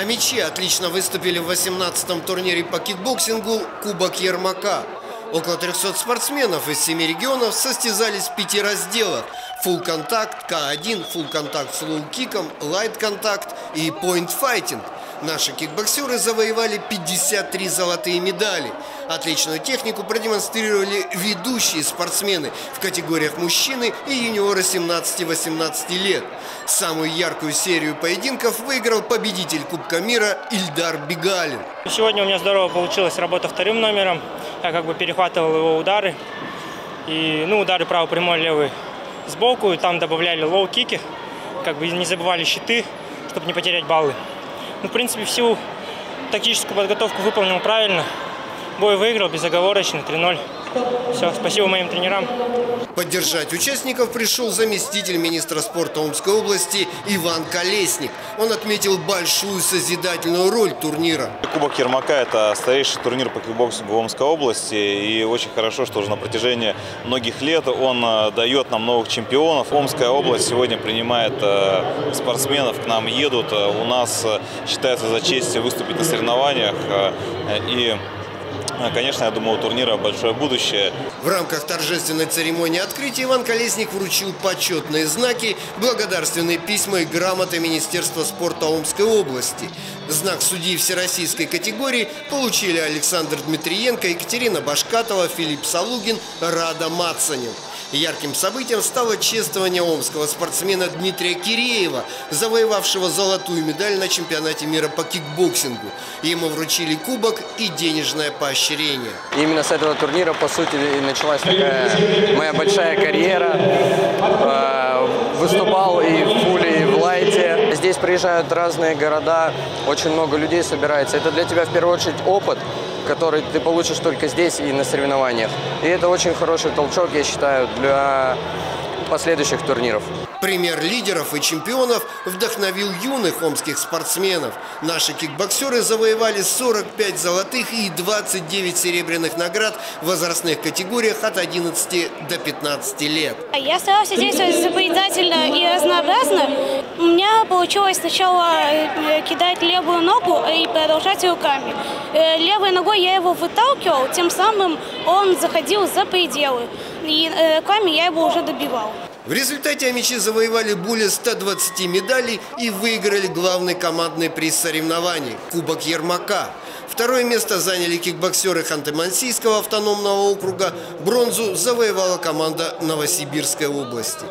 Омичи отлично выступили в 18-м турнире по кикбоксингу «Кубок Ермака». Около 300 спортсменов из семи регионов состязались в пяти разделах – full contact, К1, full contact с low-kick ом, light contact и point fighting – Наши кикбоксеры завоевали 53 золотые медали. Отличную технику продемонстрировали ведущие спортсмены в категориях мужчины и юниоры 17-18 лет. Самую яркую серию поединков выиграл победитель Кубка мира Ильдар Бигалин. Сегодня у меня здорово получилась работа вторым номером. Я как бы перехватывал его удары. И, ну, удары правый, прямой, левый сбоку. И там добавляли low-kick и. Как бы не забывали защиты, чтобы не потерять баллы. Ну, в принципе, всю тактическую подготовку выполнил правильно. Бой выиграл безоговорочно, 3-0. Все, спасибо моим тренерам. Поддержать участников пришел заместитель министра спорта Омской области Иван Колесник. Он отметил большую созидательную роль турнира. Кубок Ермака – это старейший турнир по кикбоксингу в Омской области. И очень хорошо, что уже на протяжении многих лет он э, дает нам новых чемпионов. Омская область сегодня принимает э, спортсменов, к нам едут. Э, у нас считается за честь выступить на соревнованиях. И конечно, я думаю, у турнира большое будущее. В рамках торжественной церемонии открытия Иван Колесник вручил почетные знаки, благодарственные письма и грамоты Министерства спорта Омской области. Знак судьи всероссийской категории получили Александр Дмитриенко, Екатерина Башкатова, Филипп Салугин, Рада Мацанин. Ярким событием стало чествование омского спортсмена Дмитрия Киреева, завоевавшего золотую медаль на чемпионате мира по кикбоксингу. Ему вручили кубок и денежное поощрение. Именно с этого турнира, по сути, началась такая моя большая карьера. Э, выступал и в. Здесь приезжают разные города, очень много людей собирается. Это для тебя в первую очередь опыт, который ты получишь только здесь и на соревнованиях. И это очень хороший толчок, я считаю, для последующих турниров. Пример лидеров и чемпионов вдохновил юных омских спортсменов. Наши кикбоксеры завоевали 45 золотых и 29 серебряных наград в возрастных категориях от 11 до 15 лет. Я старался действовать запоедательно и получилось сначала э, кидать левую ногу и продолжать руками. Э, левой ногой я его выталкивал, тем самым он заходил за пределы. И э, руками я его уже добивал. В результате амичи завоевали более 120 медалей и выиграли главный командный приз соревнований – Кубок Ермака. Второе место заняли кикбоксеры Ханты-Мансийского автономного округа. Бронзу завоевала команда Новосибирской области.